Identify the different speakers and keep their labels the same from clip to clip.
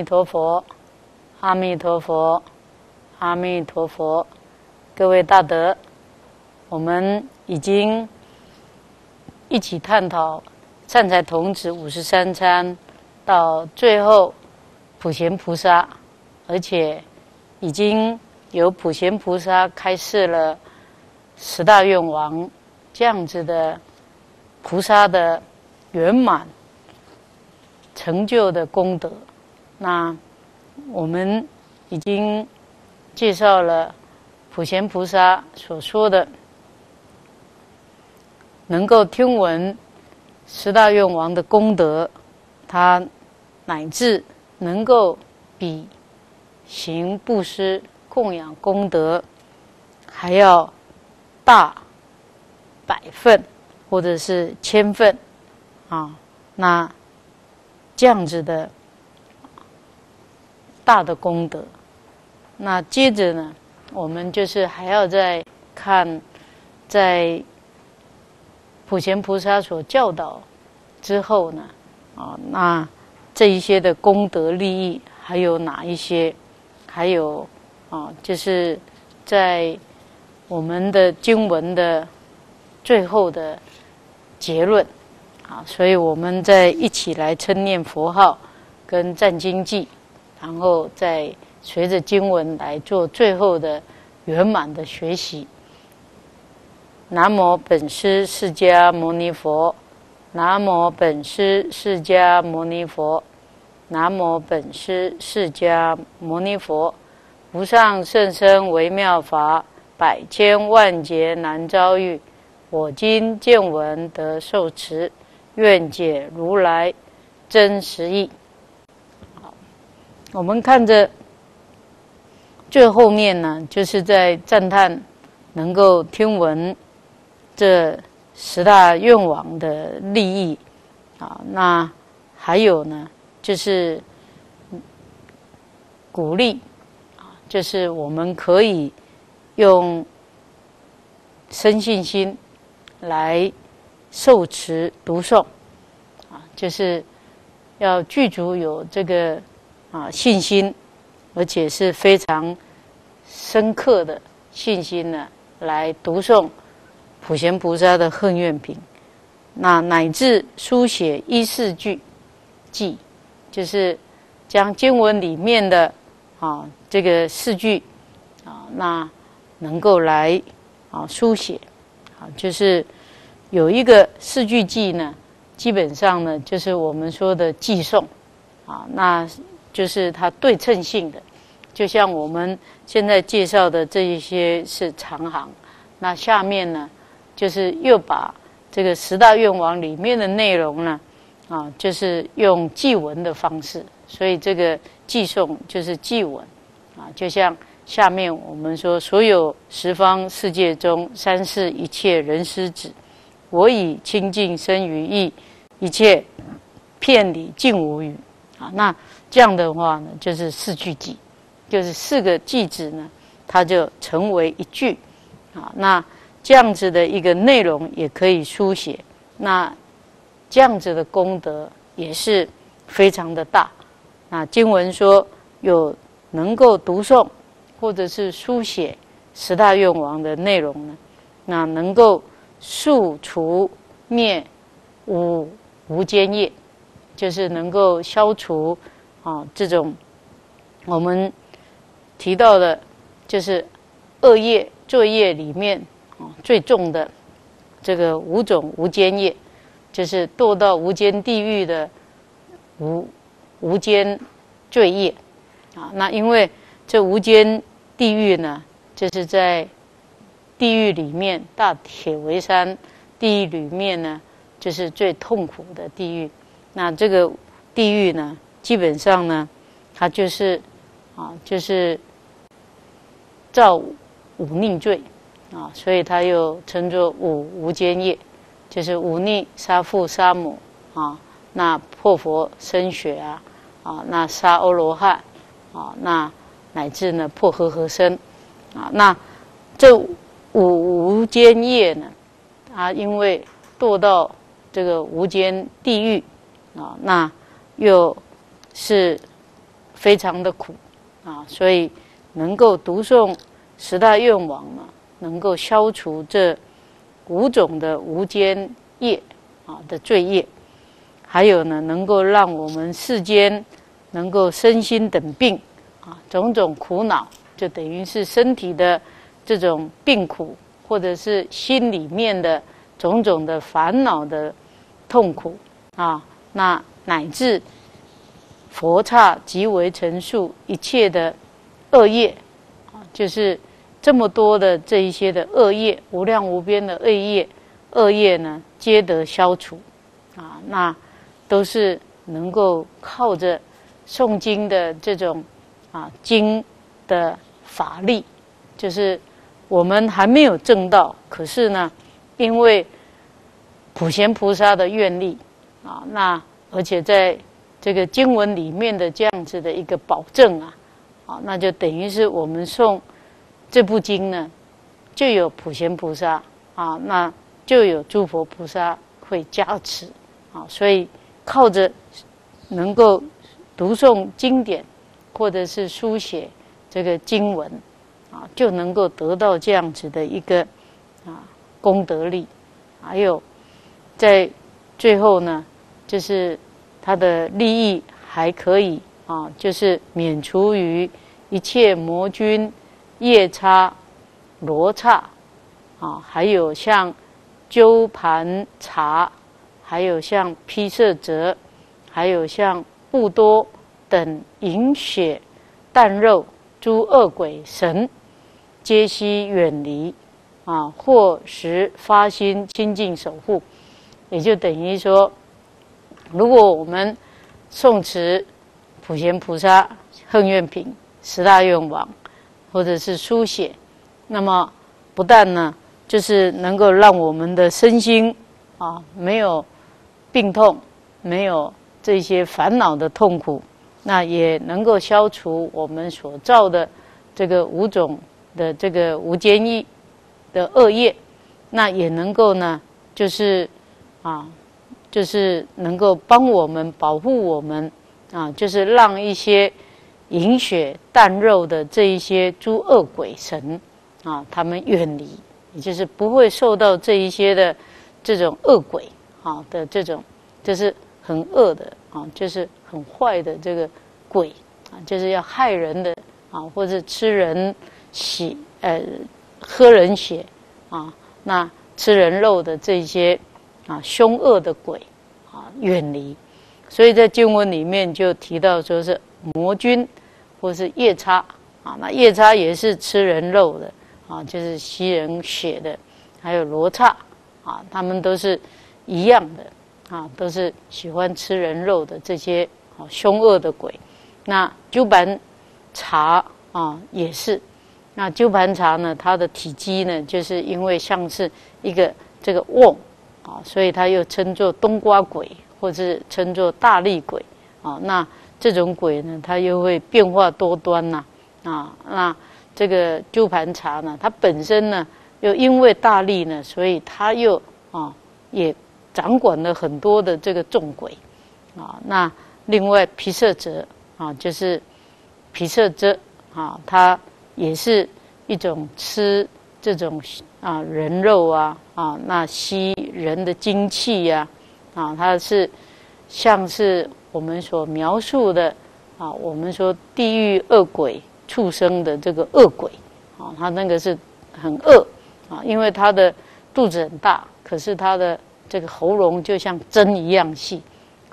Speaker 1: 弥陀佛，阿弥陀佛，阿弥陀佛。各位大德，我们已经一起探讨善财童子五十三参，到最后普贤菩萨，而且已经有普贤菩萨开示了十大愿王这样子的菩萨的圆满成就的功德。那我们已经介绍了普贤菩萨所说的，能够听闻十大愿王的功德，他乃至能够比行布施供养功德还要大百份或者是千份啊，那这样子的。大的功德，那接着呢，我们就是还要再看，在普贤菩萨所教导之后呢，啊，那这一些的功德利益还有哪一些？还有啊，就是在我们的经文的最后的结论啊，所以我们再一起来称念佛号跟赞经记。然后再随着经文来做最后的圆满的学习。南无本师释迦牟尼佛，南无本师释迦牟尼佛，南无本师释迦牟尼佛。无上甚深微妙法，百千万劫难遭遇。我今见闻得受持，愿解如来真实义。我们看着最后面呢，就是在赞叹能够听闻这十大愿王的利益啊，那还有呢，就是鼓励啊，就是我们可以用生信心来受持读诵啊，就是要具足有这个。啊，信心，而且是非常深刻的信心呢，来读诵普贤菩萨的恨愿品，那乃至书写一四句记，就是将经文里面的啊这个四句啊，那能够来啊书写啊，就是有一个四句记呢，基本上呢就是我们说的记诵啊，那。就是它对称性的，就像我们现在介绍的这一些是长行，那下面呢，就是又把这个十大愿王里面的内容呢，啊，就是用记文的方式，所以这个记诵就是记文，啊，就像下面我们说，所有十方世界中三世一切人师子，我以清净生于意，一切片里尽无语，啊，那。这样的话呢，就是四句偈，就是四个句子呢，它就成为一句，啊，那这样子的一个内容也可以书写，那这样子的功德也是非常的大。那经文说有能够读诵或者是书写十大愿王的内容呢，那能够速除灭无无间业，就是能够消除。啊，这种我们提到的，就是恶业作业里面啊最重的这个五种无间业，就是堕到无间地狱的无无间罪业啊。那因为这无间地狱呢，就是在地狱里面大铁围山地狱里面呢，就是最痛苦的地狱。那这个地狱呢，基本上呢，他就是啊，就是造五逆罪啊，所以他又称作五无间业，就是忤逆杀父杀母啊，那破佛生血啊，啊，那杀欧罗汉啊，那乃至呢破和合身啊，那这五无间业呢，它因为堕到这个无间地狱啊，那又是非常的苦啊，所以能够读诵十大愿王呢，能够消除这五种的无间业啊的罪业，还有呢，能够让我们世间能够身心等病啊种种苦恼，就等于是身体的这种病苦，或者是心里面的种种的烦恼的痛苦啊，那乃至佛刹即为陈述一切的恶业啊，就是这么多的这一些的恶业，无量无边的恶业，恶业呢，皆得消除啊，那都是能够靠着诵经的这种啊经的法力，就是我们还没有证到，可是呢，因为普贤菩萨的愿力啊，那而且在这个经文里面的这样子的一个保证啊，啊，那就等于是我们诵这部经呢，就有普贤菩萨啊，那就有诸佛菩萨会加持啊，所以靠着能够读诵经典或者是书写这个经文啊，就能够得到这样子的一个啊功德力，还有在最后呢，就是它的利益还可以啊，就是免除于一切魔君、夜叉、罗刹啊，还有像鸠盘茶，还有像披色者，还有像布多等饮血、啖肉诸恶鬼神，皆悉远离啊，或时发心清净守护，也就等于说。如果我们诵持普贤菩萨恨愿品十大愿王，或者是书写，那么不但呢，就是能够让我们的身心啊没有病痛，没有这些烦恼的痛苦，那也能够消除我们所造的这个五种的这个无间意的恶业，那也能够呢，就是啊。就是能够帮我们保护我们啊，就是让一些饮血啖肉的这一些诸恶鬼神啊，他们远离，也就是不会受到这一些的这种恶鬼啊的这种，就是很恶的啊，就是很坏的这个鬼啊，就是要害人的啊，或者吃人血呃喝人血啊，那吃人肉的这些。啊，凶恶的鬼啊，远离。所以在经文里面就提到说是魔君，或是夜叉啊。那夜叉也是吃人肉的啊，就是吸人血的。还有罗刹啊，他们都是一样的啊，都是喜欢吃人肉的这些啊凶恶的鬼。那鸠盘茶啊也是。那鸠盘茶呢，它的体积呢，就是因为像是一个这个瓮。啊，所以它又称作冬瓜鬼，或者称作大力鬼。啊，那这种鬼呢，它又会变化多端呐。啊，那这个鸠盘茶呢，它本身呢，又因为大力呢，所以它又啊，也掌管了很多的这个众鬼。啊，那另外皮色者啊，就是皮色者啊，它也是一种吃这种。啊，人肉啊，啊，那吸人的精气呀，啊，它是像是我们所描述的啊，我们说地狱恶鬼畜生的这个恶鬼啊，他那个是很恶啊，因为他的肚子很大，可是他的这个喉咙就像针一样细，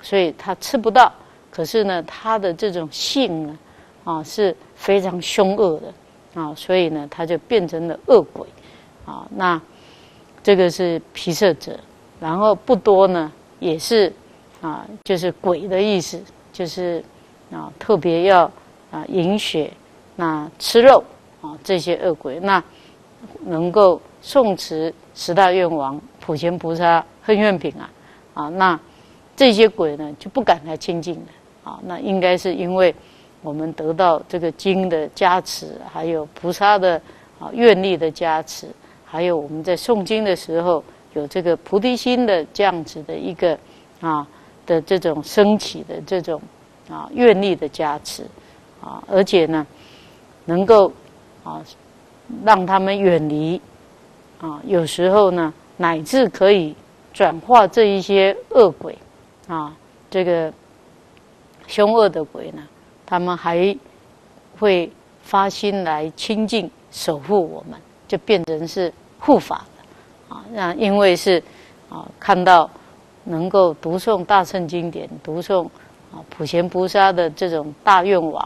Speaker 1: 所以他吃不到。可是呢，他的这种性呢，啊是非常凶恶的啊，所以呢，他就变成了恶鬼啊。那这个是皮色者，然后不多呢，也是啊，就是鬼的意思，就是啊特别要啊饮血、那吃肉啊这些恶鬼，那能够诵持十大愿王、普贤菩萨恨愿品啊啊那。这些鬼呢就不敢来亲近了啊！那应该是因为我们得到这个经的加持，还有菩萨的啊愿力的加持，还有我们在诵经的时候有这个菩提心的这样子的一个啊的这种升起的这种啊愿力的加持啊，而且呢能够啊让他们远离啊，有时候呢乃至可以转化这一些恶鬼。啊，这个凶恶的鬼呢，他们还会发心来亲近、守护我们，就变成是护法的啊。那因为是啊，看到能够读诵大圣经典、读诵啊普贤菩萨的这种大愿王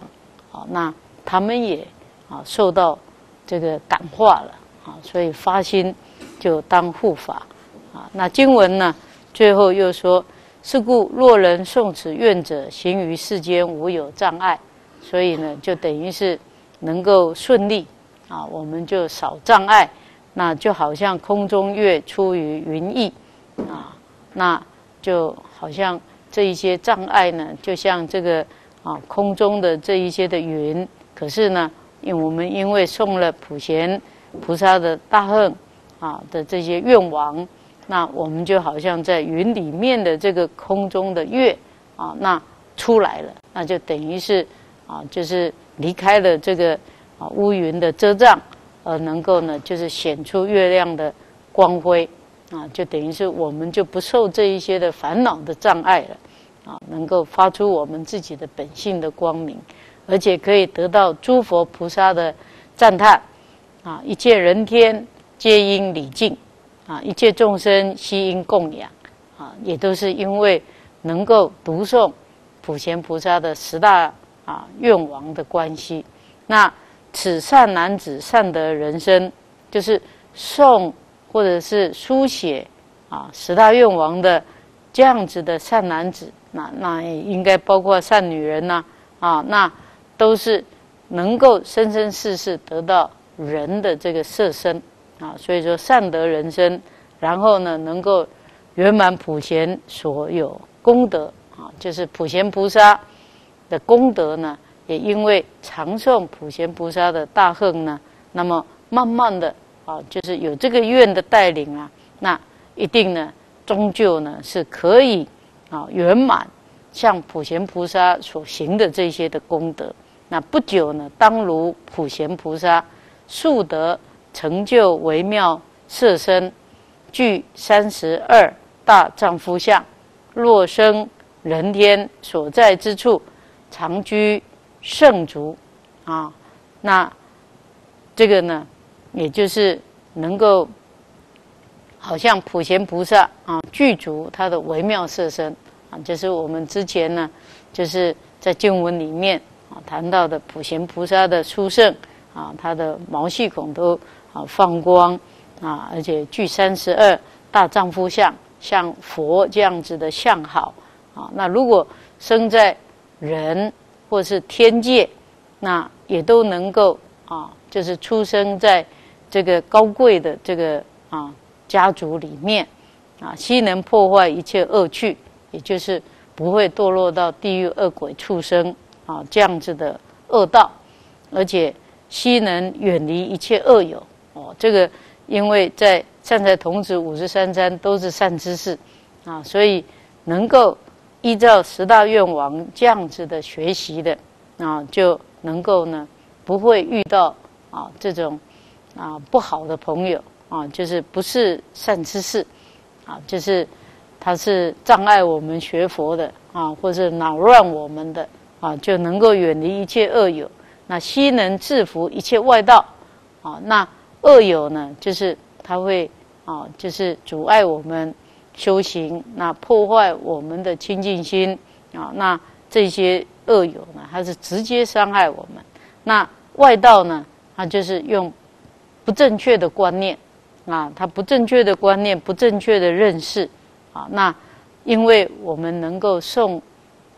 Speaker 1: 啊，那他们也啊受到这个感化了啊，所以发心就当护法啊。那经文呢，最后又说。是故，若人诵此愿者，行于世间无有障碍，所以呢，就等于是能够顺利啊，我们就少障碍，那就好像空中月出于云翳啊，那就好像这一些障碍呢，就像这个啊空中的这一些的云，可是呢，因为我们因为送了普贤菩萨的大恨啊的这些愿王。那我们就好像在云里面的这个空中的月啊，那出来了，那就等于是啊，就是离开了这个乌云的遮障，而能够呢，就是显出月亮的光辉啊，就等于是我们就不受这一些的烦恼的障碍了啊，能够发出我们自己的本性的光明，而且可以得到诸佛菩萨的赞叹啊，一切人天皆应礼敬。啊，一切众生悉因供养，啊，也都是因为能够读诵普贤菩萨的十大啊愿王的关系。那此善男子善得人生，就是诵或者是书写啊十大愿王的这样子的善男子，那那也应该包括善女人呐，啊，那都是能够生生世世得到人的这个色身。啊，所以说善得人生，然后呢，能够圆满普贤所有功德啊，就是普贤菩萨的功德呢，也因为常诵普贤菩萨的大恨呢，那么慢慢的啊，就是有这个愿的带领啊，那一定呢，终究呢是可以啊圆满像普贤菩萨所行的这些的功德，那不久呢，当如普贤菩萨速得。成就微妙色身，具三十二大丈夫相。若生人天所在之处，常居圣足啊。那这个呢，也就是能够好像普贤菩萨啊，具足他的微妙色身啊。就是我们之前呢，就是在经文里面啊谈到的普贤菩萨的殊胜啊，他的毛细孔都。啊，放光啊，而且具三十二大丈夫相，像佛这样子的相好啊。那如果生在人或是天界，那也都能够啊，就是出生在这个高贵的这个啊家族里面啊，悉能破坏一切恶趣，也就是不会堕落到地狱恶鬼畜生啊这样子的恶道，而且悉能远离一切恶友。哦，这个因为在善财童子五十三章都是善知识啊，所以能够依照十大愿王这样子的学习的啊，就能够呢不会遇到啊这种啊不好的朋友啊，就是不是善知识啊，就是他是障碍我们学佛的啊，或者扰乱我们的啊，就能够远离一切恶友，那悉能制服一切外道啊，那。恶友呢，就是他会啊，就是阻碍我们修行，那破坏我们的清净心啊。那这些恶友呢，他是直接伤害我们。那外道呢，他就是用不正确的观念啊，他不正确的观念、不正确的认识啊。那因为我们能够诵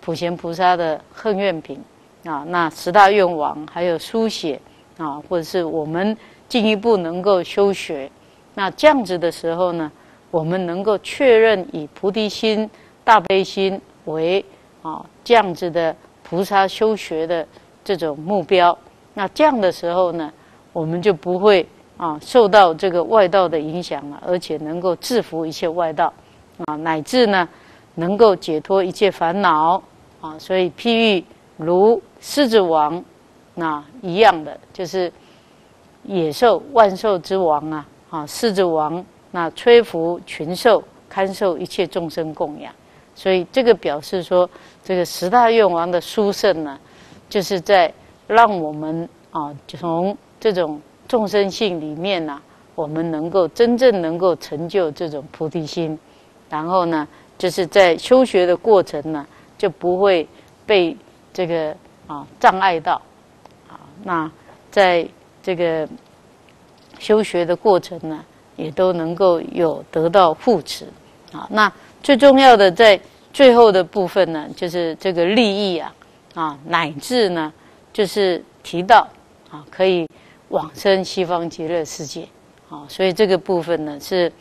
Speaker 1: 普贤菩萨的恨愿品啊，那十大愿王还有书写啊，或者是我们进一步能够修学，那这样子的时候呢，我们能够确认以菩提心、大悲心为啊这样子的菩萨修学的这种目标。那这样的时候呢，我们就不会啊受到这个外道的影响了，而且能够制服一切外道啊，乃至呢能够解脱一切烦恼啊。所以譬喻如狮子王那一样的，就是野兽万兽之王啊啊，狮子王那吹拂群兽，堪受一切众生供养。所以这个表示说，这个十大愿王的殊胜呢，就是在。让我们啊，从这种众生性里面呢，我们能够真正能够成就这种菩提心，然后呢，就是在修学的过程呢，就不会被这个啊障碍到啊。那在这个修学的过程呢，也都能够有得到护持啊。那最重要的在最后的部分呢，就是这个利益啊啊，乃至呢。就是提到啊，可以往生西方极乐世界啊，所以这个部分呢是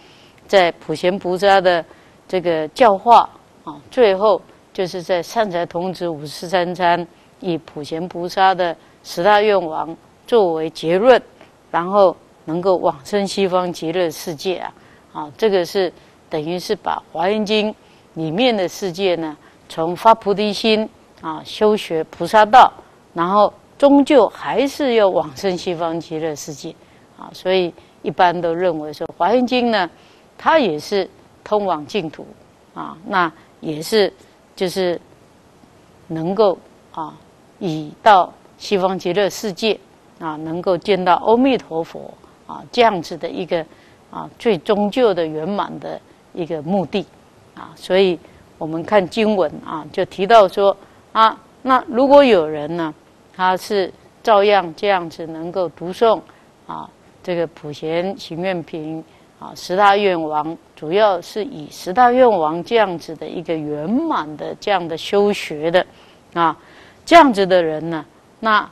Speaker 1: 在普贤菩萨的这个教化啊，最后就是在善财童子五十三参以普贤菩萨的十大愿王作为结论，然后能够往生西方极乐世界啊。啊，这个是等于是把华严经里面的世界呢，从发菩提心啊，修学菩萨道。然后终究还是要往生西方极乐世界，啊，所以一般都认为说《华严经》呢，它也是通往净土，啊，那也是就是能够啊，以到西方极乐世界啊，能够见到阿弥陀佛。啊，这样子的一个啊最终究的圆满的一个目的，啊，所以我们看经文啊，就提到说啊，那如果有人呢？他是照样这样子能够读诵啊，这个普贤行愿品啊，十大愿王，主要是以十大愿王这样子的一个圆满的这样的修学的啊，这样子的人呢，那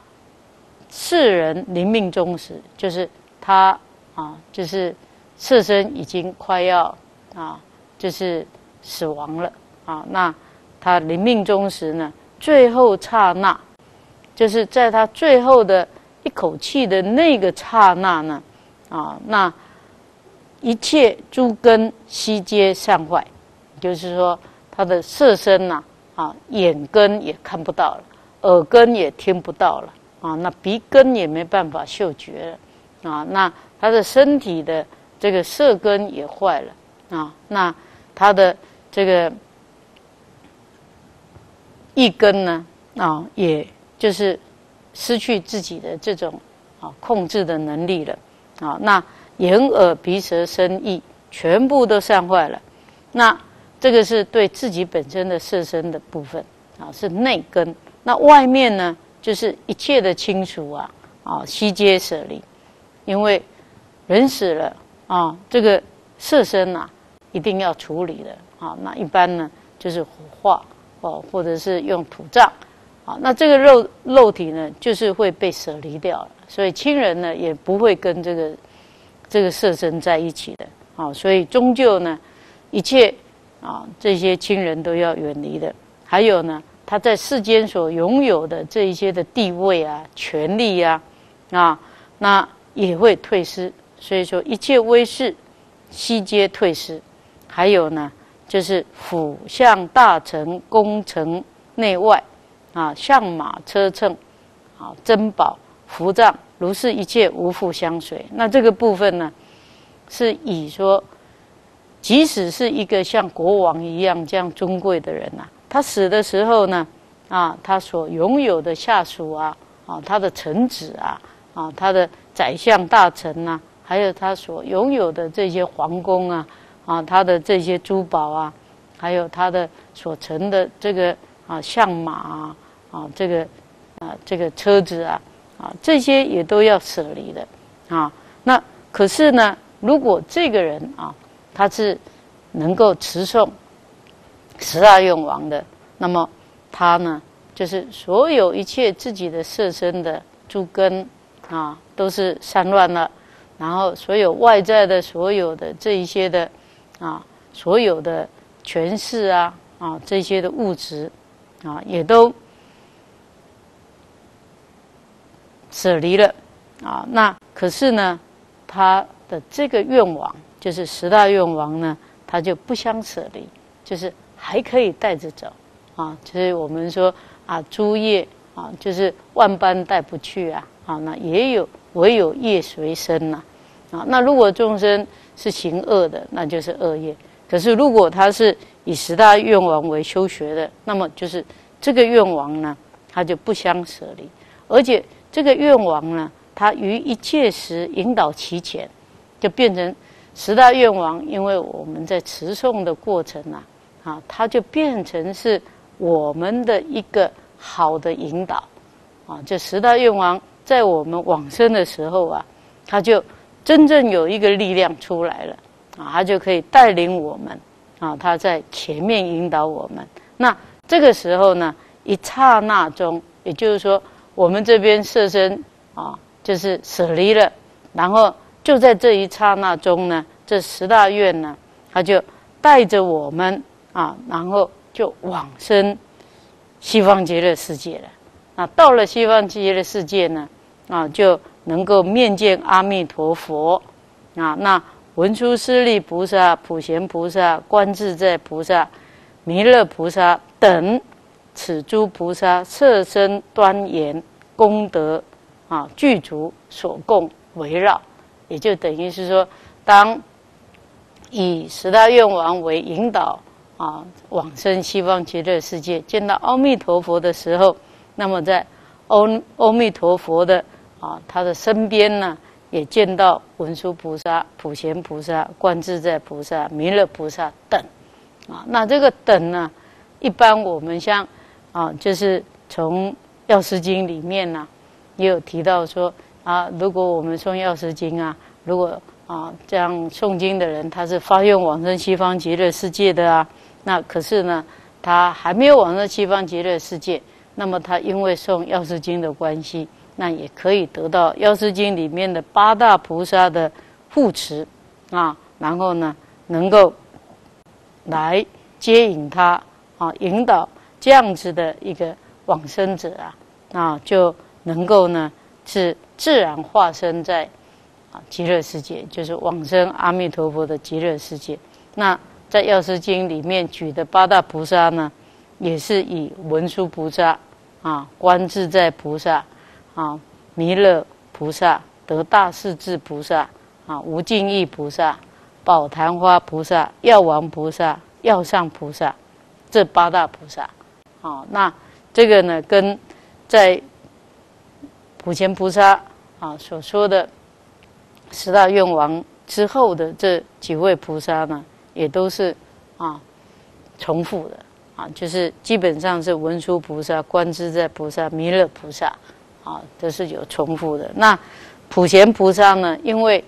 Speaker 1: 世人临命终时，就是他啊，就是色身已经快要啊，就是死亡了啊，那他临命终时呢，最后刹那。就是在他最后的一口气的那个刹那呢，啊，那一切诸根悉皆散坏，就是说他的色身呐，啊，眼根也看不到了，耳根也听不到了，啊，那鼻根也没办法嗅觉了，啊，那他的身体的这个色根也坏了，啊，那他的这个一根呢，啊，也。就是失去自己的这种啊控制的能力了啊，那眼耳鼻舌身意全部都散坏了，那这个是对自己本身的色身的部分啊，是内根。那外面呢，就是一切的亲属啊啊悉皆舍离，因为人死了啊，这个色身呐一定要处理的啊。那一般呢就是火化哦，或者是用土葬。啊，那这个肉肉体呢，就是会被舍离掉了，所以亲人呢也不会跟这个这个色身在一起的。啊，所以终究呢，一切啊这些亲人都要远离的。还有呢，他在世间所拥有的这一些的地位啊、权利呀，啊，那也会退失。所以说，一切威势悉皆退失。还有呢，就是辅相大臣、宫城内外。啊，象马车乘，啊，珍宝福藏，如是一切无复相随。那这个部分呢，是以说，即使是一个像国王一样这样尊贵的人呐，他死的时候呢，啊，他所拥有的下属啊，啊，他的臣子啊，啊，他的宰相大臣呐，还有他所拥有的这些皇宫啊，啊，他的这些珠宝啊，还有他的所乘的这个啊，象马。啊，啊这个啊这个车子啊啊这些也都要舍离的啊。那可是呢，如果这个人啊他是能够持诵十大愿王的，那么他呢就是所有一切自己的色身的诸根啊都是散乱了，然后所有外在的所有的这一些的啊所有的权势啊啊这些的物质啊也都舍离了啊。那可是呢，他的这个愿望就是十大愿望呢，他就不相舍离，就是还可以带着走啊。就是我们说啊，诸业啊，就是万般带不去啊。啊，那也有唯有业随身呐。啊，那如果众生是行恶的，那就是恶业。可是如果他是以十大愿王为修学的，那么就是这个愿王呢，他就不相舍离，而且这个愿王呢，他于一切时引导其前，就变成十大愿王。因为我们在持诵的过程啊，啊，他就变成是我们的一个好的引导啊。这十大愿王在我们往生的时候啊，他就真正有一个力量出来了。啊，他就可以带领我们啊，他在前面引导我们。那这个时候呢，一刹那中，也就是说，我们这边舍身啊，就是舍离了，然后就在这一刹那中呢，这十大愿呢，他就带着我们啊，然后就往生西方极乐世界了。那到了西方极乐世界呢，啊，就能够面见阿弥陀佛啊，那。文殊师利菩萨、普贤菩萨、观自在菩萨、弥勒菩萨等，此诸菩萨色身端严，功德啊具足，所供围绕，也就等于是说，当以十大愿王为引导啊，往生西方极乐世界，见到阿弥陀佛的时候，那么在阿阿弥陀佛的啊他的身边呢。也见到文殊菩萨、普贤菩萨、观自在菩萨、弥勒菩萨等，啊，那这个等呢，一般我们像啊，就是从药师经里面呢，也有提到说啊，如果我们送药师经啊，如果啊这样诵经的人他是发愿往生西方极乐世界的啊，那可是呢，他还没有往生西方极乐世界，那么他因为诵药师经的关系。那也可以得到《药师经》里面的八大菩萨的护持啊，然后呢，能够来接引他啊，引导这样子的一个往生者啊，啊，就能够呢是自然化身在啊极乐世界，就是往生阿弥陀佛的极乐世界。那在《药师经》里面举的八大菩萨呢，也是以文殊菩萨啊、观自在菩萨。啊，弥勒菩萨、得大势至菩萨、啊，无尽意菩萨、宝昙花菩萨、药王菩萨、药上菩萨，这八大菩萨，啊，那这个呢，跟在普贤菩萨啊所说的十大愿王之后的这几位菩萨呢，也都是啊重复的啊，就是基本上是文殊菩萨、观自在菩萨、弥勒菩萨。啊，都是有重复的。那普贤菩萨呢？因为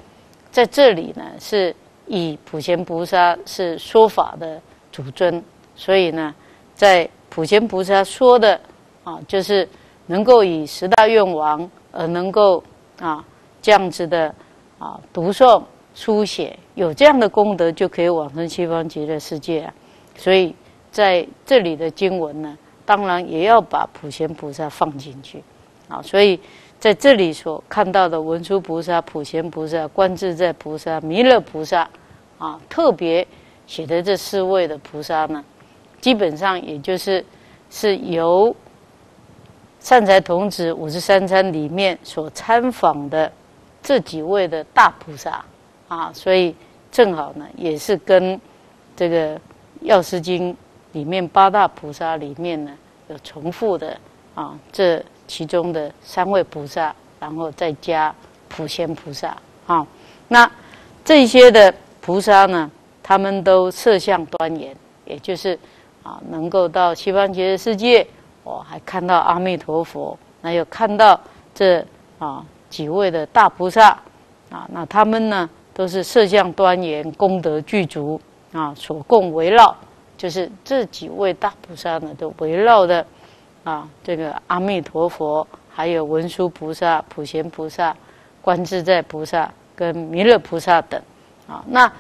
Speaker 1: 在这里呢，是以普贤菩萨是说法的主尊，所以呢，在普贤菩萨说的啊，就是能够以十大愿王而能够啊这样子的啊读诵书写，有这样的功德，就可以往生西方极乐世界啊。所以在这里的经文呢，当然也要把普贤菩萨放进去。啊，所以在这里所看到的文殊菩萨、普贤菩萨、观自在菩萨、弥勒菩萨，啊，特别写的这四位的菩萨呢，基本上也就是是由善财童子五十三参里面所参访的这几位的大菩萨啊，所以正好呢，也是跟这个药师经里面八大菩萨里面呢有重复的啊，这。其中的三位菩萨，然后再加普贤菩萨，啊，那这些的菩萨呢，他们都色相端严，也就是啊，能够到西方极乐世界，我还看到阿弥陀佛，那有看到这啊几位的大菩萨。啊，那他们呢都是色相端严，功德具足啊，所供围绕，就是这几位大菩萨呢都围绕的啊这个阿弥陀佛，还有文殊菩萨、普贤菩萨、观自在菩萨跟弥勒菩萨等啊，那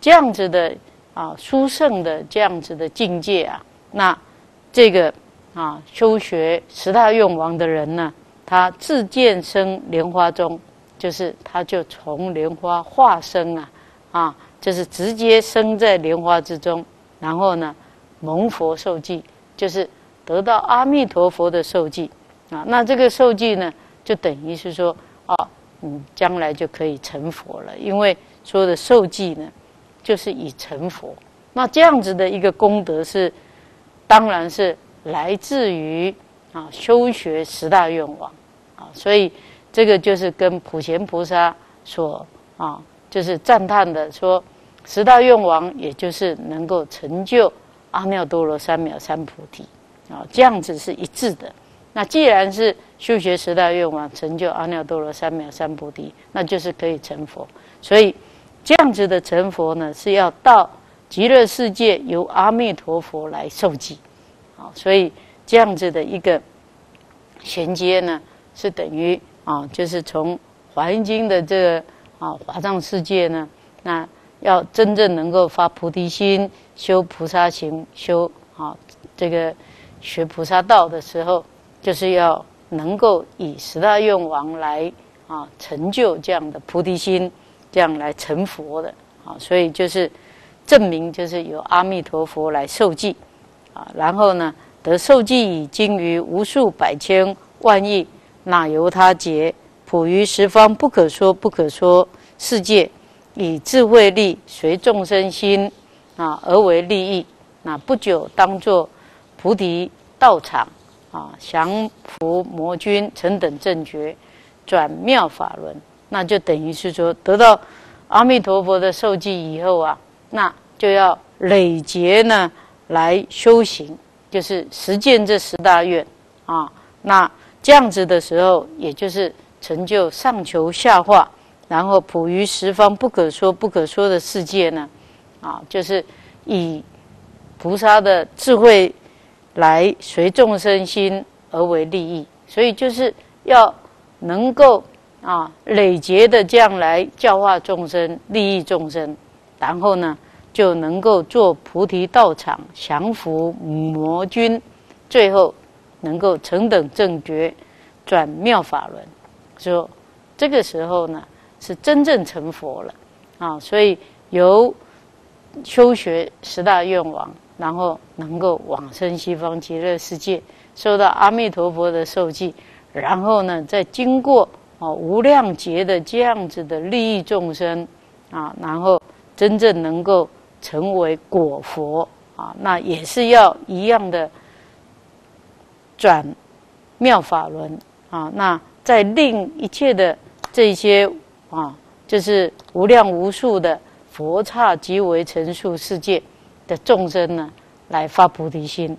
Speaker 1: 这样子的啊殊胜的这样子的境界啊，那这个。啊，修学十大愿王的人呢，他自见生莲花中，就是他就从莲花化身啊，啊，就是直接生在莲花之中，然后呢，蒙佛受记，就是得到阿弥陀佛的受记啊。那这个受记呢，就等于是说，啊，你将来就可以成佛了，因为所有的受记呢，就是以成佛。那这样子的一个功德是，当然是。来自于啊修学十大愿望啊，所以这个就是跟普贤菩萨所啊，就是赞叹的说，十大愿望也就是能够成就阿耨多罗三藐三菩提啊，这样子是一致的。那既然是修学十大愿望成就阿耨多罗三藐三菩提，那就是可以成佛。所以这样子的成佛呢，是要到极乐世界由阿弥陀佛来受记。啊，所以这样子的一个衔接呢，是等于啊，就是从《华严经》的这个啊华藏世界呢，那要真正能够发菩提心、修菩萨行、修啊这个学菩萨道的时候，就是要能够以十大愿王来啊成就这样的菩提心，这样来成佛的啊，所以就是证明，就是由阿弥陀佛来受记。啊，然后呢，得受记已经于无数百千万亿，那由他劫？普于十方不可说不可说世界，以智慧力随众生心啊，而为利益。那不久当作菩提道场啊，降伏魔君，成等正觉，转妙法轮。那就等于是说，得到阿弥陀佛的受记以后啊，那就要累劫呢。来修行，就是实践这十大愿啊。那这样子的时候，也就是成就上求下化，然后普于十方不可说不可说的世界呢，啊，就是以菩萨的智慧来随众生心而为利益。所以就是要能够啊累劫的这样来教化众生、利益众生，然后呢。就能够做菩提道场，降伏魔君，最后能够成等正觉，转妙法轮。说这个时候呢，是真正成佛了啊！所以由修学十大愿望，然后能够往生西方极乐世界，受到阿弥陀佛的受记，然后呢，再经过啊无量劫的这样子的利益众生啊，然后真正能够。成为果佛啊，那也是要一样的转妙法轮啊。那在令一切的这些啊，就是无量无数的佛刹即为成数世界的众生呢，来发菩提心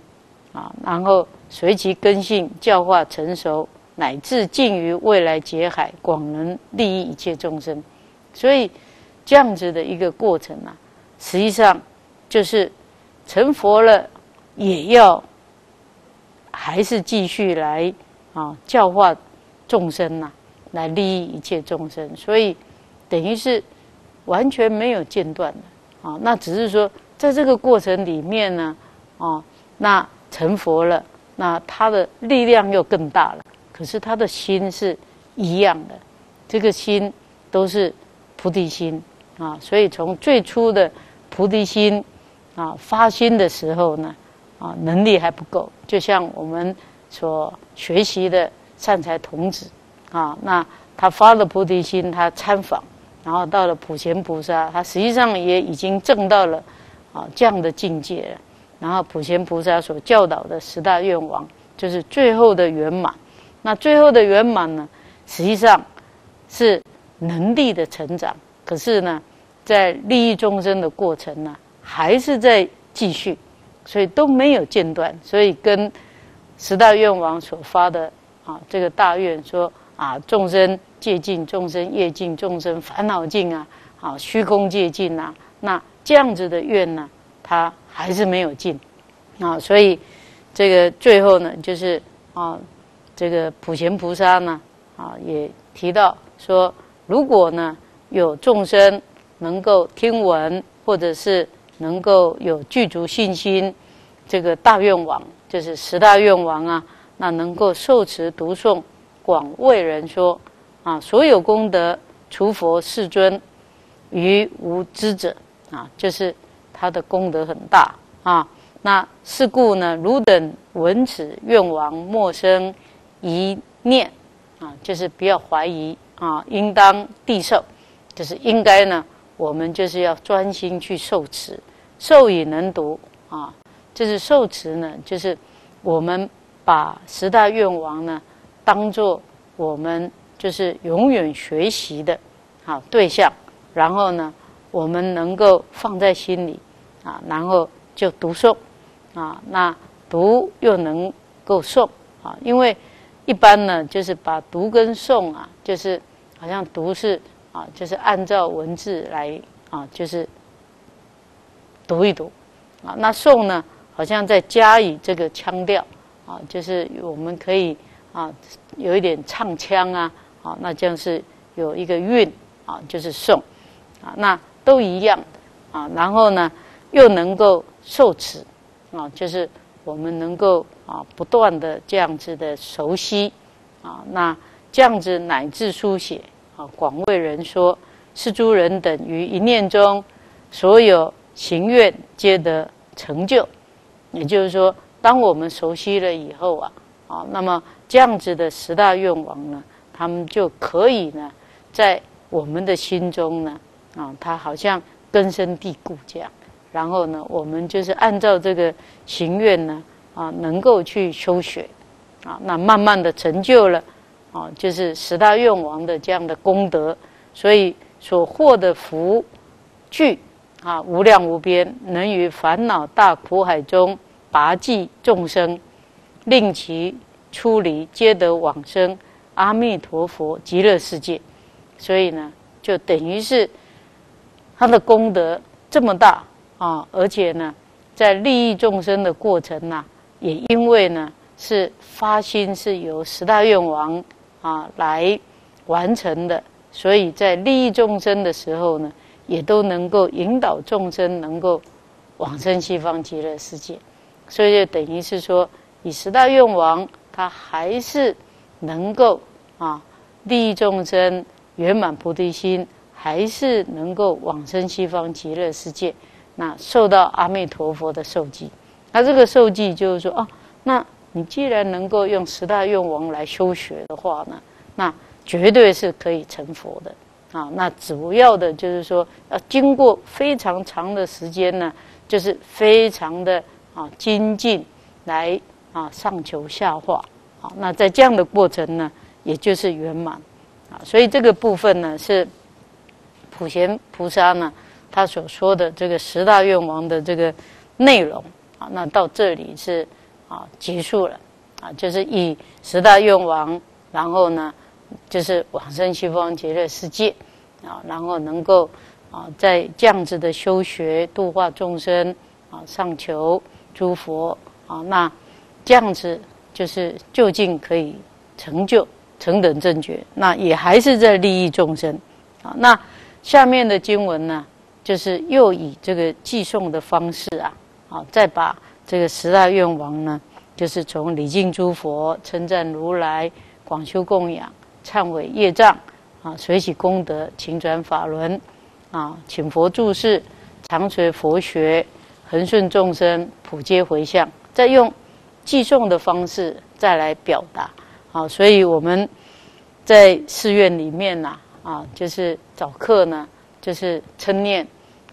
Speaker 1: 啊，然后随其根性教化成熟，乃至尽于未来劫海，广能利益一切众生。所以这样子的一个过程啊。实际上，就是成佛了，也要还是继续来啊教化众生呐，来利益一切众生。所以等于是完全没有间断的啊。那只是说，在这个过程里面呢，啊，那成佛了，那他的力量又更大了。可是他的心是一样的，这个心都是菩提心啊。所以从最初的。菩提心啊，发心的时候呢，啊，能力还不够。就像我们所学习的善财童子啊，那他发了菩提心，他参访，然后到了普贤菩萨，他实际上也已经证到了啊这样的境界了。然后普贤菩萨所教导的十大愿望，就是最后的圆满。那最后的圆满呢，实际上是能力的成长。可是呢？在利益众生的过程呢，还是在继续，所以都没有间断。所以跟十大愿王所发的啊这个大愿说啊众生戒尽，众生业尽，众生烦恼尽啊，啊虚空戒尽呐，那这样子的愿呢，他还是没有尽。啊，所以这个最后呢，就是啊这个普贤菩萨呢啊也提到说，如果呢有众生能够听闻，或者是能够有具足信心，这个大愿王就是十大愿王啊，那能够受持读诵，广为人说啊，所有功德除佛世尊于无知者。啊，就是他的功德很大啊。那是故呢，汝等闻此愿王莫生疑念啊，就是不要怀疑啊，应当地受，就是应该呢。我们就是要专心去受持，受以能读啊。就是受持呢，就是我们把十大愿王呢，当做我们就是永远学习的啊对象。然后呢，我们能够放在心里啊，然后就读诵啊。那读又能够诵啊，因为一般呢，就是把读跟诵啊，就是好像读是。啊，就是按照文字来啊，就是读一读啊。那诵呢，好像再加以这个腔调啊，就是我们可以啊，有一点唱腔啊，啊，那这样是有一个韵啊，就是诵啊，那都一样啊。然后呢，又能够受持啊，就是我们能够啊，不断的这样子的熟悉啊，那这样子乃至书写啊。广为人说，是诸人等于一念中，所有行愿皆得成就。也就是说，当我们熟悉了以后啊，啊，那么这样子的十大愿望呢，他们就可以呢，在我们的心中呢，啊，它好像根深蒂固这样。然后呢，我们就是按照这个行愿呢，啊，能够去修学，啊，那慢慢的成就了。啊，就是十大愿王的这样的功德，所以所获的福聚啊，无量无边，能于烦恼大苦海中拔济众生，令其出离，皆得往生阿弥陀佛极乐世界。所以呢，就等于是他的功德这么大啊，而且呢，在利益众生的过程呢，也因为呢是发心是由十大愿王。啊，来完成的，所以在利益众生的时候呢，也都能够引导众生能够往生西方极乐世界，所以就等于是说，以十大愿王，他还是能够啊利益众生，圆满菩提心，还是能够往生西方极乐世界，那受到阿弥陀佛的受记，那这个受记就是说，哦，那。你既然能够用十大愿王来修学的话呢，那绝对是可以成佛的啊。那主要的就是说，要经过非常长的时间呢，就是非常的啊精进来啊上求下化啊。那在这样的过程呢，也就是圆满啊。所以这个部分呢，是普贤菩萨呢他所说的这个十大愿王的这个内容啊。那到这里是。啊，结束了，啊，就是以十大愿王，然后呢，就是往生西方极乐世界，啊，然后能够啊，在这样子的修学度化众生，啊，上求诸佛，啊，那这样子就是究竟可以成就成等正觉，那也还是在利益众生，啊，那下面的经文呢，就是又以这个寄送的方式啊，啊，再把。这个十大愿王呢，就是从礼敬诸佛、称赞如来、广修供养、忏悔业障啊、随喜功德、请转法轮啊、请佛注释、常随佛学、恒顺众生、普皆回向，再用寄送的方式再来表达啊。所以我们在寺院里面呐啊，就是早课呢，就是称念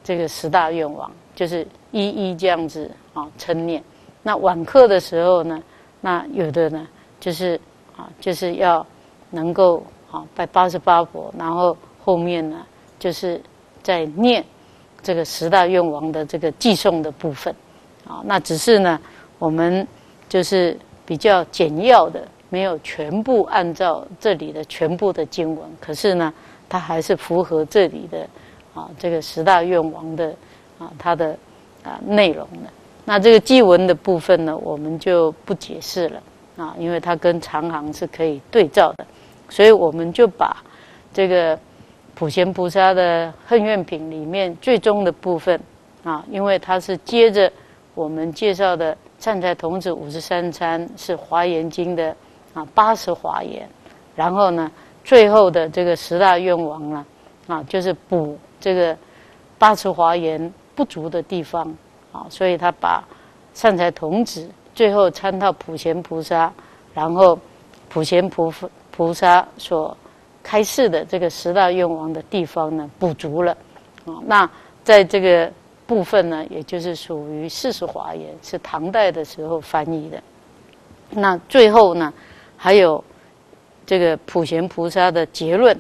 Speaker 1: 这个十大愿望，就是一一这样子。啊，称念。那晚课的时候呢，那有的呢，就是啊，就是要能够啊拜八十八佛，然后后面呢，就是在念这个十大愿望的这个寄送的部分。啊，那只是呢，我们就是比较简要的没有全部按照这里的全部的经文，可是呢，它还是符合这里的啊这个十大愿王的啊它的啊内容的。那这个祭文的部分呢，我们就不解释了啊，因为它跟长行是可以对照的，所以我们就把这个普贤菩萨的恨怨品里面最终的部分啊，因为它是接着我们介绍的善财童子五十三参是华严经的。啊，八十华严，然后呢，最后的这个十大愿王呢，啊，就是补这个八十华严不足的地方啊，所以他把善财童子最后参到普贤菩萨，然后普贤菩菩萨所开示的这个十大愿王的地方呢，补足了啊。那在这个部分呢，也就是属于四十华严，是唐代的时候翻译的。那最后呢？还有这个普贤菩萨的结论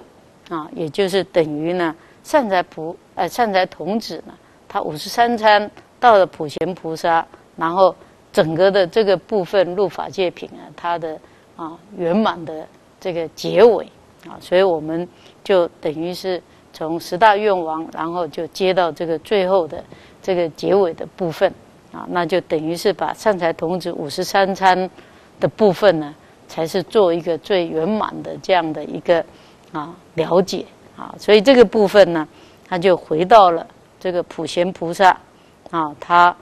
Speaker 1: 啊，也就是等于呢，善财菩呃善财童子呢，他五十三参到了普贤菩萨，然后整个的这个部分入法界品啊，它的啊圆满的这个结尾啊，所以我们就等于是从十大愿王，然后就接到这个最后的这个结尾的部分啊，那就等于是把善财童子五十三参的部分呢。才是做一个最圆满的这样的一个啊了解啊，所以这个部分呢，他就回到了这个普贤菩萨啊，他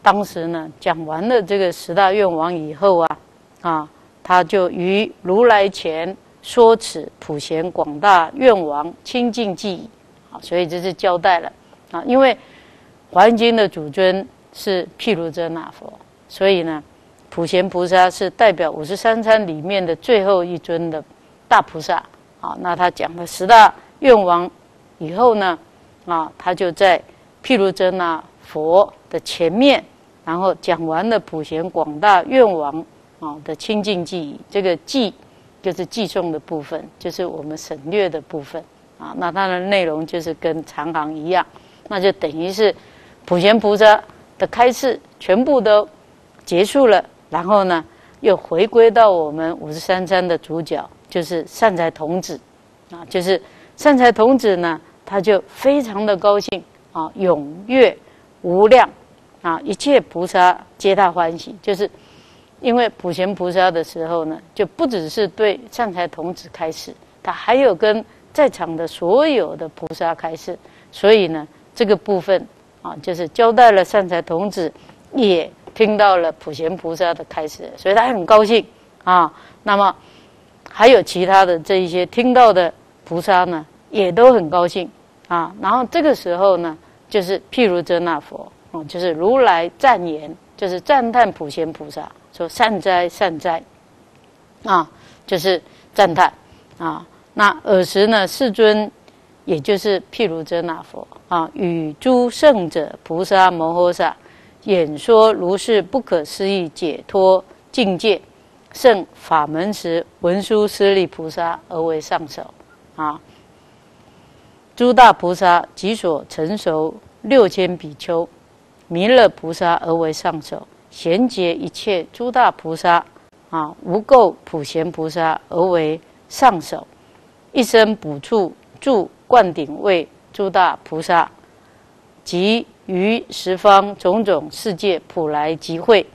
Speaker 1: 当时呢讲完了这个十大愿王以后啊啊，他就于如来前说此普贤广大愿王清净记忆啊，所以这是交代了啊，因为华严经的主尊是毗卢遮那佛，所以呢。普贤菩萨是代表五十三参里面的最后一尊的大菩萨啊。那他讲了十大愿王以后呢，啊，他就在毗卢遮那佛的前面，然后讲完了普贤广大愿王啊的清净记忆。这个记就是记诵的部分，就是我们省略的部分啊。那它的内容就是跟长行一样，那就等于是普贤菩萨的开示全部都结束了。然后呢，又回归到我们五十三章的主角，就是善财童子，啊，就是善财童子呢，他就非常的高兴啊，踊跃无量啊，一切菩萨皆大欢喜。就是因为普贤菩萨的时候呢，就不只是对善财童子开始，他还有跟在场的所有的菩萨开始，所以呢，这个部分啊，就是交代了善财童子也。听到了普贤菩萨的开始，所以他很高兴啊。那么还有其他的这一些听到的菩萨呢，也都很高兴啊。然后这个时候呢，就是譬如遮那佛哦，就是如来赞言，就是赞叹普贤菩萨说善哉善哉啊，就是赞叹啊。那尔时呢，世尊也就是譬如遮那佛啊，与诸圣者菩萨摩诃萨。演说如是不可思议解脱境界圣法门时，文殊师利菩萨而为上首啊。诸大菩萨即所成熟六千比丘，弥勒菩萨而为上首，衔接一切诸大菩萨啊，无垢普贤菩萨而为上首，一生补处住灌顶为诸大菩萨及。于十方种种世界普来集会，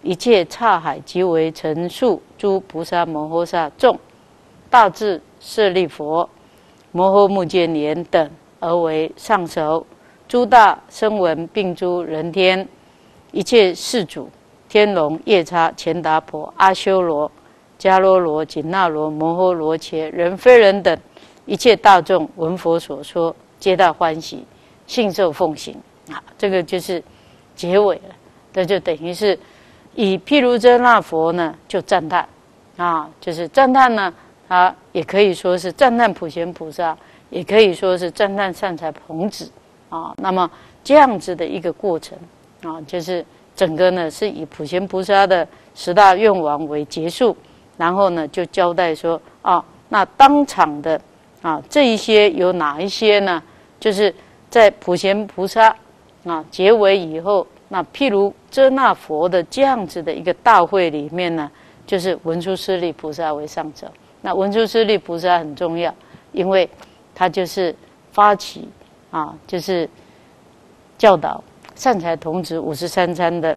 Speaker 1: 一切刹海即为成数诸菩萨摩诃萨众，大智舍利佛、摩诃目犍连等而为上首，诸大声闻并诸人天，一切世主、天龙、夜叉、乾达婆、阿修罗、迦罗罗、紧那罗、摩诃罗伽、人非人等一切大众闻佛所说，皆大欢喜，信受奉行。啊，这个就是结尾了，这就等于是以譬如遮那佛呢，就赞叹啊，就是赞叹呢，啊，也可以说是赞叹普贤菩萨，也可以说是赞叹善财童子啊。那么这样子的一个过程啊，就是整个呢是以普贤菩萨的十大愿王为结束，然后呢就交代说啊，那当场的啊这一些有哪一些呢？就是在普贤菩萨。啊，结尾以后，那譬如遮那佛的这样子的一个大会里面呢，就是文殊师利菩萨为上首。那文殊师利菩萨很重要，因为他就是发起啊，就是教导善财童子五十三参的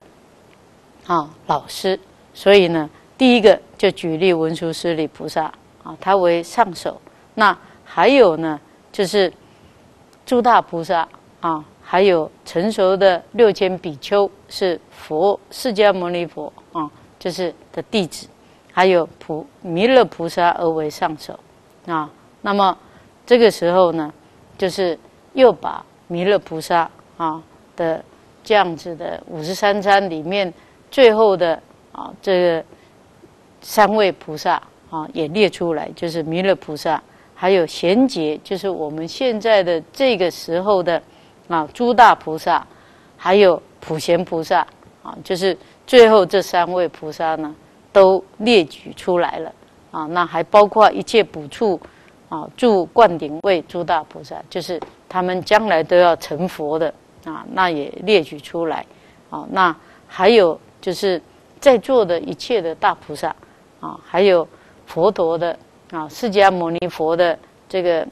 Speaker 1: 啊老师。所以呢，第一个就举例文殊师利菩萨啊，他为上首。那还有呢，就是诸大菩萨啊，还有成熟的六千比丘是佛释迦牟尼佛啊，就是的弟子。还有普弥勒菩萨而为上首啊，那么这个时候呢，就是又把弥勒菩萨啊的这样子的五十三参里面最后的啊这个三位菩萨啊也列出来，就是弥勒菩萨，还有贤劫，就是我们现在的这个时候的啊诸大菩萨，还有普贤菩萨啊，就是最后这三位菩萨呢。都列举出来了啊，那还包括一切补处啊，住灌顶位诸大菩萨，就是他们将来都要成佛的啊，那也列举出来啊。那还有就是在座的一切的大菩萨啊，还有佛陀的啊，释迦牟尼佛的这个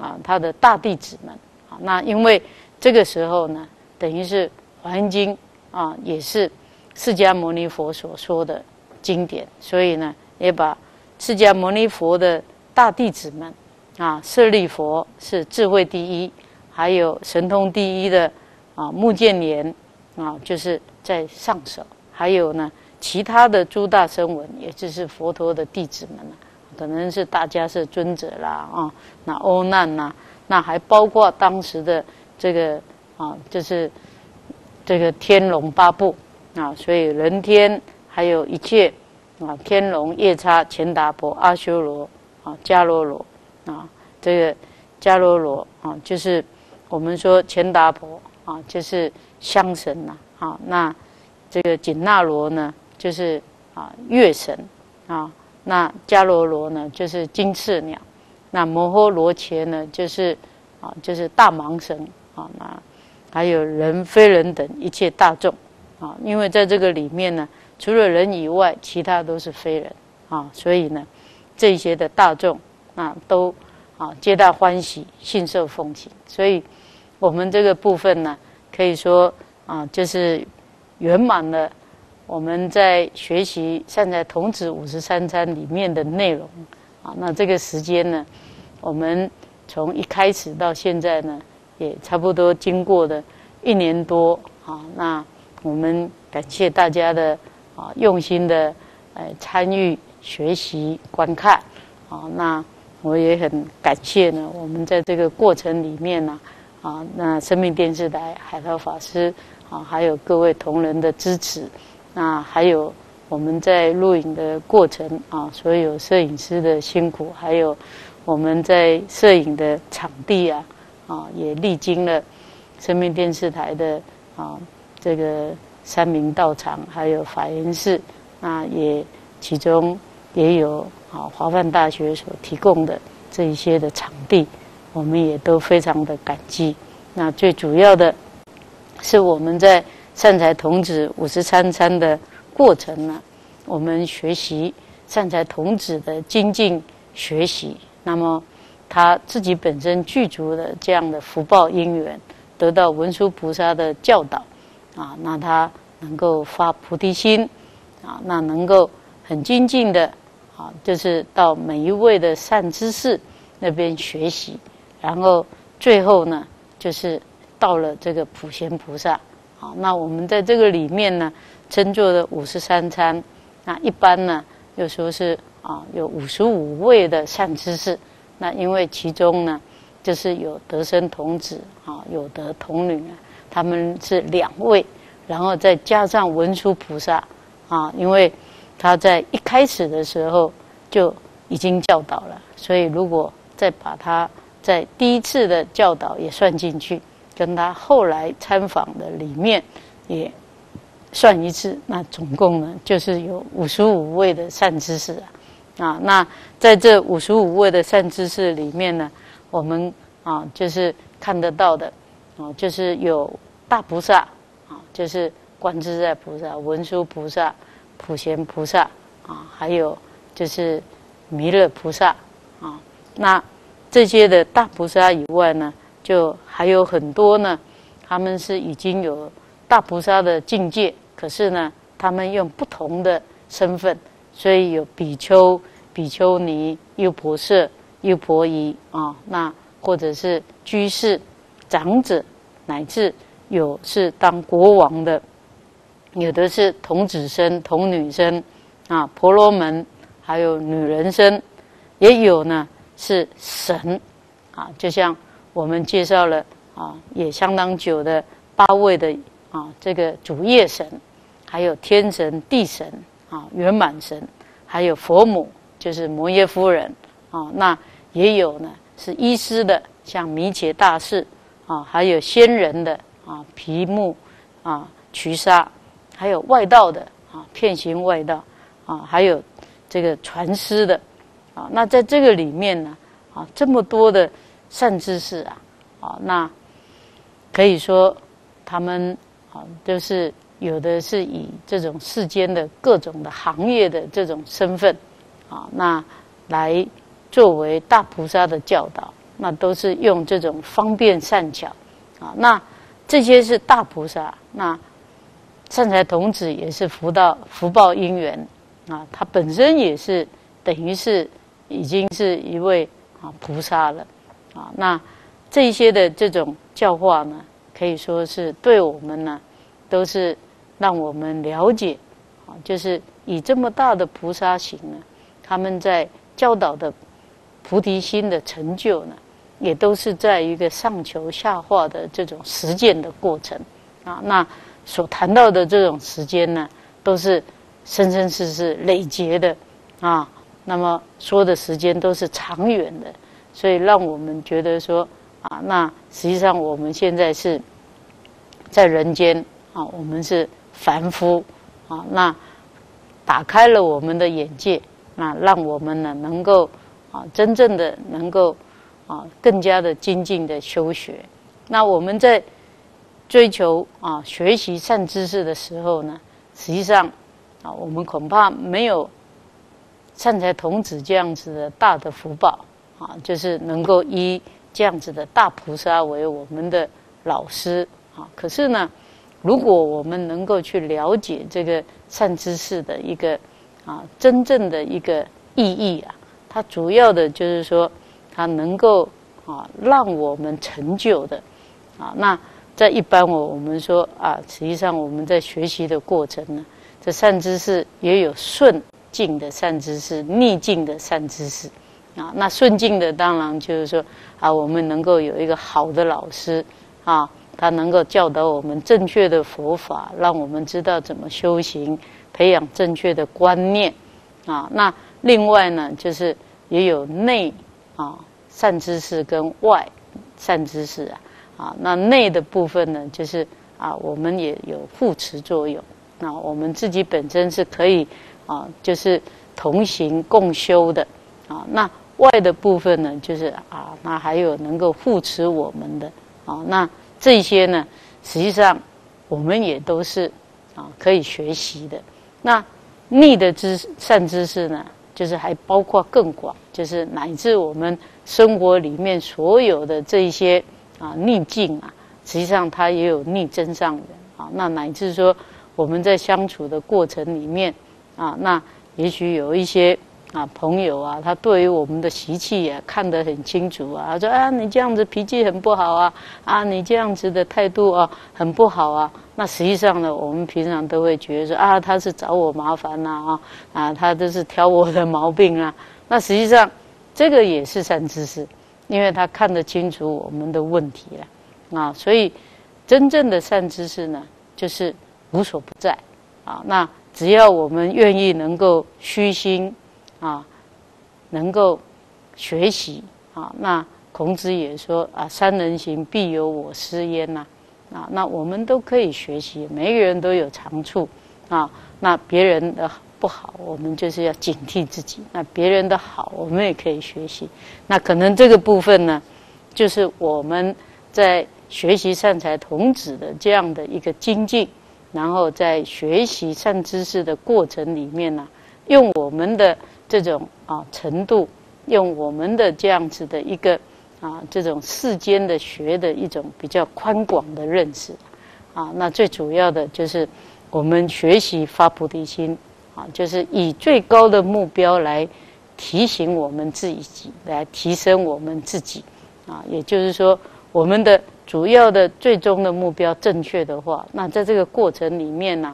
Speaker 1: 啊，他的大弟子们啊。那因为这个时候呢，等于是《华严经》啊，也是释迦牟尼佛所说的。经典，所以呢，也把释迦牟尼佛的大弟子们啊，舍利佛是智慧第一，还有神通第一的啊，目犍连啊，就是在上首，还有呢，其他的诸大声闻，也就是佛陀的弟子们可能是大家是尊者啦啊，那欧难呐，那还包括当时的这个啊，就是这个天龙八部啊，所以人天。还有一切啊，天龙夜叉、钱达婆、阿修罗啊、迦罗罗啊，这个迦罗罗啊，就是我们说钱达婆啊，就是香神呐啊。那这个紧那罗呢，就是啊月神啊。那迦罗罗呢，就是金翅鸟。那摩诃罗伽呢，就是啊，就是大盲神啊。那还有人、非人等一切大众啊，因为在这个里面呢。除了人以外，其他都是非人啊，所以呢，这些的大众啊，都啊皆大欢喜，信受奉行。所以，我们这个部分呢，可以说啊，就是圆满了我们在学习善在童子五十三参里面的内容啊。那这个时间呢，我们从一开始到现在呢，也差不多经过的一年多啊。那我们感谢大家的。啊，用心的，呃，参与学习观看，啊，那我也很感谢呢。我们在这个过程里面呢，啊，那生命电视台海涛法师，啊，还有各位同仁的支持，那还有我们在录影的过程啊，所有摄影师的辛苦，还有我们在摄影的场地啊，啊，也历经了生命电视台的啊，这个。三明道场，还有法源寺，那也其中也有啊华梵大学所提供的这一些的场地，我们也都非常的感激。那最主要的是我们在善财童子五十三参的过程呢，我们学习善财童子的精进学习，那么他自己本身具足的这样的福报因缘，得到文殊菩萨的教导。啊，那他能够发菩提心，啊，那能够很精进的，啊，就是到每一位的善知识那边学习，然后最后呢，就是到了这个普贤菩萨，啊，那我们在这个里面呢，称作的五十三参，那一般呢又说是啊，有五十五位的善知识，那因为其中呢，就是有得生童子啊，有得童女啊。他们是两位，然后再加上文殊菩萨啊，因为他在一开始的时候就已经教导了，所以如果再把他在第一次的教导也算进去，跟他后来参访的里面也算一次，那总共呢就是有五十五位的善知识啊。啊，那在这五十五位的善知识里面呢，我们啊就是看得到的啊，就是有。大菩萨啊，就是观自在菩萨、文殊菩萨、普贤菩萨啊，还有就是弥勒菩萨啊。那这些的大菩萨以外呢，就还有很多呢，他们是已经有大菩萨的境界，可是呢，他们用不同的身份，所以有比丘、比丘尼、优婆塞、优婆夷啊，那或者是居士、长者，乃至有是当国王的，有的是童子身、童女身啊，婆罗门，还有女人身，也有呢是神啊，就像我们介绍了啊，也相当久的八位的啊，这个主业神。还有天神、地神啊，圆满神，还有佛母，就是摩耶夫人啊。那也有呢，是医师的，像弥切大士啊，还有仙人的啊，皮木啊，瞿沙，还有外道的啊，片行外道啊，还有这个传师的啊。那在这个里面呢啊，这么多的善知识啊啊，那可以说他们啊都是。有的是以这种世间的各种的行业的这种身份，啊，那来作为大菩萨的教导，那都是用这种方便善巧，啊，那这些是大菩萨，那善财童子也是福到福报因缘，啊，他本身也是等于是已经是一位啊菩萨了，啊，那这些的这种教化呢，可以说是对我们呢都是。让我们了解，啊，就是以这么大的菩萨行呢，他们在教导的菩提心的成就呢，也都是在一个上求下化的这种实践的过程，啊，那所谈到的这种时间呢，都是生生世世累劫的，啊，那么说的时间都是长远的，所以让我们觉得说，啊，那实际上我们现在是在人间，啊，我们是。凡夫啊，那打开了我们的眼界，那让我们呢能够啊真正的能够啊更加的精进的修学。那我们在追求啊学习善知识的时候呢，实际上啊我们恐怕没有善财童子这样子的大的福报啊，就是能够以这样子的大菩萨为我们的老师啊。可是呢。如果我们能够去了解这个善知识的一个啊真正的一个意义啊，它主要的就是说，它能够啊让我们成就的啊。那在一般我我们说啊，实际上我们在学习的过程呢，这善知识也有顺境的善知识、逆境的善知识啊。那顺境的当然就是说啊，我们能够有一个好的老师啊。他能够教导我们正确的佛法，让我们知道怎么修行，培养正确的观念，啊，那另外呢，就是也有内啊善知识跟外善知识啊，啊，那内的部分呢，就是啊，我们也有护持作用，那我们自己本身是可以啊，就是同行共修的，啊，那外的部分呢，就是啊，那还有能够护持我们的，啊，那。这些呢，实际上我们也都是啊可以学习的。那逆的知善知识呢，就是还包括更广，就是乃至我们生活里面所有的这一些啊逆境啊，实际上它也有逆增上的啊。那乃至说我们在相处的过程里面啊，那也许有一些。啊，朋友啊，他对于我们的习气啊看得很清楚啊。他说啊，你这样子脾气很不好啊，啊，你这样子的态度啊很不好啊。那实际上呢，我们平常都会觉得说啊，他是找我麻烦呐啊，啊，他都是挑我的毛病啊。那实际上这个也是善知识，因为他看得清楚我们的问题了啊。所以真正的善知识呢，就是无所不在啊。那只要我们愿意能够虚心。啊，能够学习啊，那孔子也说啊，三人行必有我师焉呐，啊，那我们都可以学习，每个人都有长处啊，那别人的不好，我们就是要警惕自己；那别人的好，我们也可以学习。那可能这个部分呢，就是我们在学习善财童子的这样的一个精进，然后在学习善知识的过程里面呢。用我们的这种啊程度，用我们的这样子的一个啊这种世间的学的一种比较宽广的认识啊，那最主要的就是我们学习发菩提心啊，就是以最高的目标来提醒我们自己，来提升我们自己啊，也就是说我们的。主要的最终的目标正确的话，那在这个过程里面呢，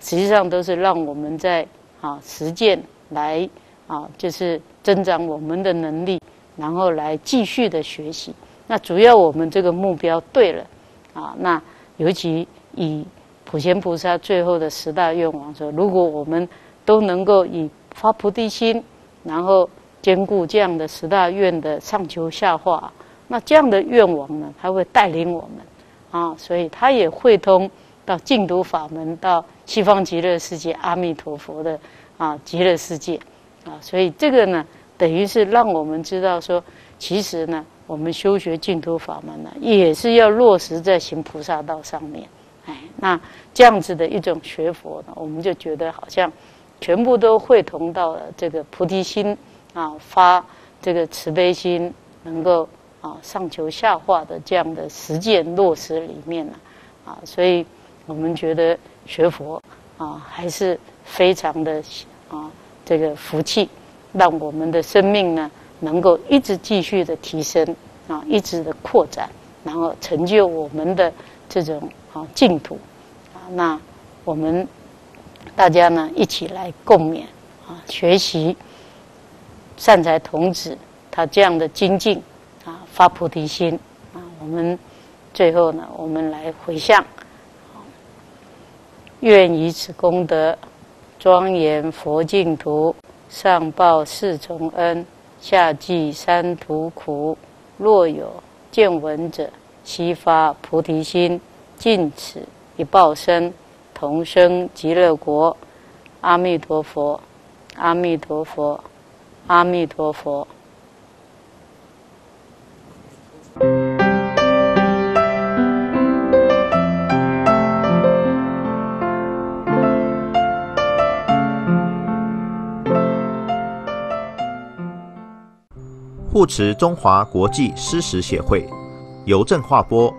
Speaker 1: 实际上都是让我们在啊实践来啊，就是增长我们的能力，然后来继续的学习。那主要我们这个目标对了啊，那尤其以普贤菩萨最后的十大愿望说，如果我们都能够以发菩提心，然后兼顾这样的十大愿的上求下化。那这样的愿望呢，他会带领我们啊，所以他也会通到净土法门，到西方极乐世界阿弥陀佛的啊极乐世界啊，所以这个呢，等于是让我们知道说，其实呢，我们修学净土法门呢，也是要落实在行菩萨道上面。哎，那这样子的一种学佛呢，我们就觉得好像全部都会同到了这个菩提心啊，发这个慈悲心，能够。啊，上求下化的这样的实践落实里面呢，啊，所以我们觉得学佛啊，还是非常的啊，这个福气，让我们的生命呢，能够一直继续的提升啊，一直的扩展，然后成就我们的这种啊净土啊。那我们大家呢，一起来共勉啊，学习善财童子他这样的精进啊。发菩提心啊！我们最后呢，我们来回向，愿以此功德庄严佛净土，上报四重恩，下济三途苦。若有见闻者，悉发菩提心，尽此一报身，同生极乐国。阿弥陀佛，阿弥陀佛，阿弥陀佛。
Speaker 2: 护持中华国际诗实协会，邮政划拨，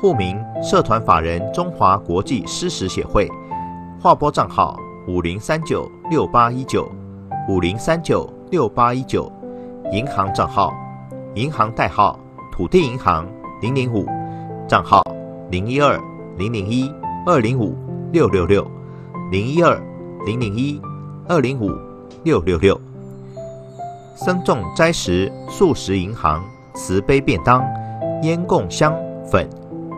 Speaker 2: 户名社团法人中华国际诗实协会，划拨账号五零三九六八一九五零三九六八一九，银行账号银行代号土地银行零零五，账号零一二零零一二零五六六六零一二零零一二零五六六六。僧众斋食素食银行慈悲便当烟供香粉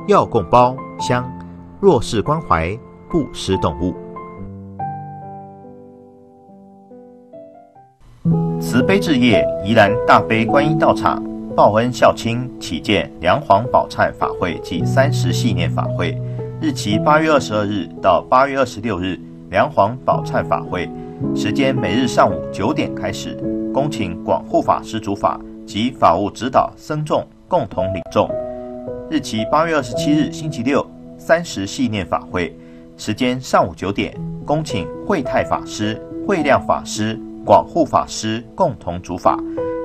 Speaker 2: 药供包香弱势关怀布施动物慈悲置业宜兰大悲观音道场报恩孝亲启建梁皇宝忏法会暨三十系念法会日期八月二十二日到八月二十六日梁皇宝忏法会时间每日上午九点开始。恭请广护法师主法及法务指导僧众共同领众。日期八月二十七日星期六，三十系念法会，时间上午九点。恭请慧泰法师、慧亮法师、广护法师共同主法。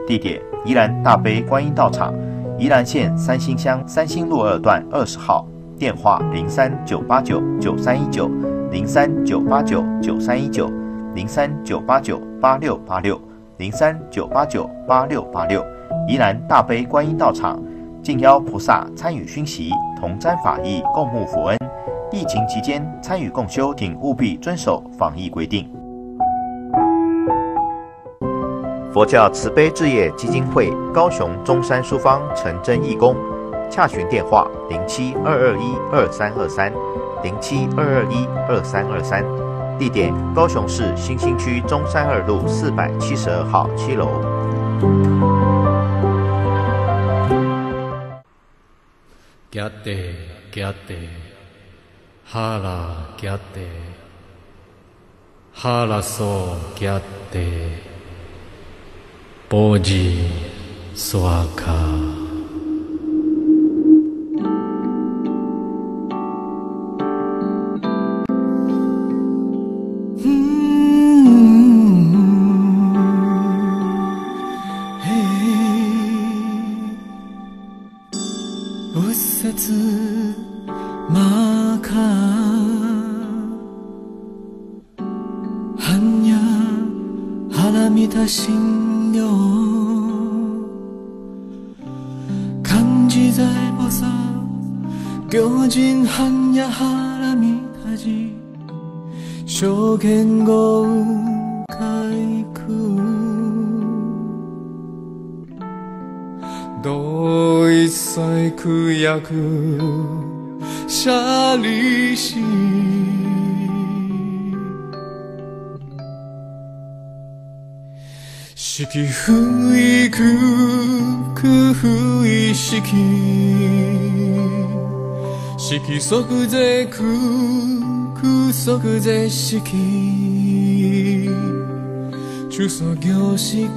Speaker 2: 地点：宜兰大悲观音道场，宜兰县三星乡三星路二段二十号。电话：零三九八九九三一九零三九八九九三一九零三九八九八六八六。零三九八九八六八六，宜兰大悲观音道场，敬邀菩萨参与熏习，同沾法益，共沐佛恩。疫情期间参与共修，请务必遵守防疫规定。佛教慈悲置业基金会高雄中山书坊陈真义工，洽询电话：零七二二一二三二三，零七二二一二三二三。地点：高雄市新兴区中山二路四百七十二号七楼。
Speaker 3: 吉地吉地，哈拉吉地，哈拉索吉地，波吉苏阿卡。
Speaker 4: 心有看起在播撒掉进寒鸦哈拉米太极 shokinggo 开口多一塞苦亚苦夏利息야크 샤리시 시기 후이 그 그 후이 시기 시기 속제 그 그 속제 시기 주소 교시기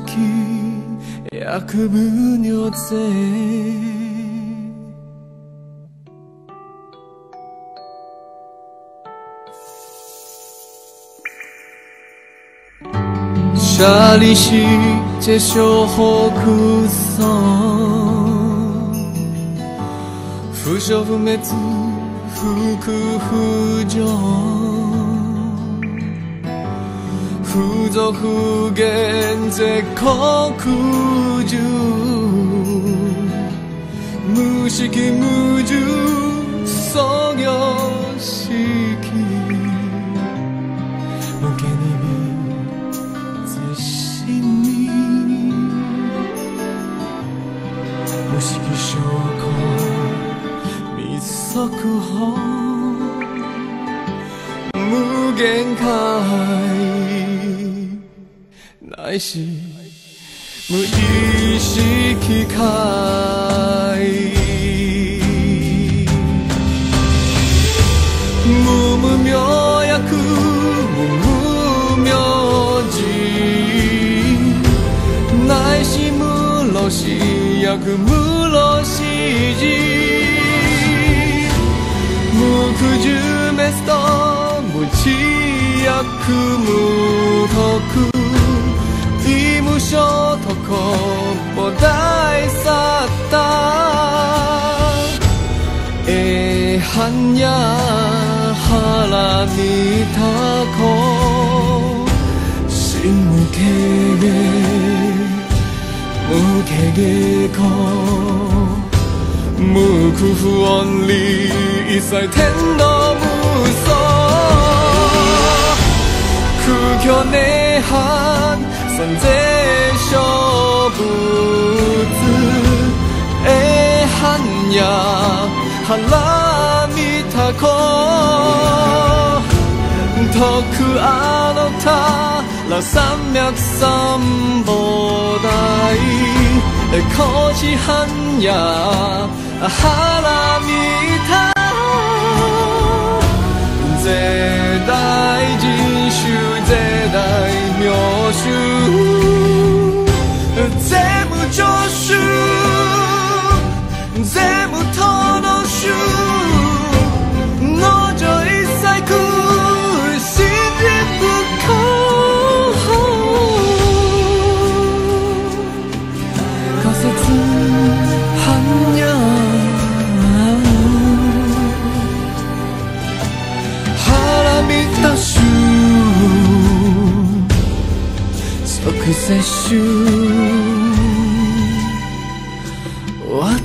Speaker 4: 약분요제 大理石结构好枯燥复修复没阻碍复古呼救复杂复变在空谷中木石刻木住有密足法無限界ないし無意識界無無明薬無無明寺ないし無ろし薬無 めさむちやくむとく事務所とこぼだいさったえはんやはらみたこしんむけげむけげこ無苦不安里一切天道無双苦境内涵三世小仏えはんやはらみたこ徳あのた ら三脈三菩提高知般若はらみた絶大人種絶大名種全部助手全部楽しゅ 即接種わ